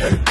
Okay.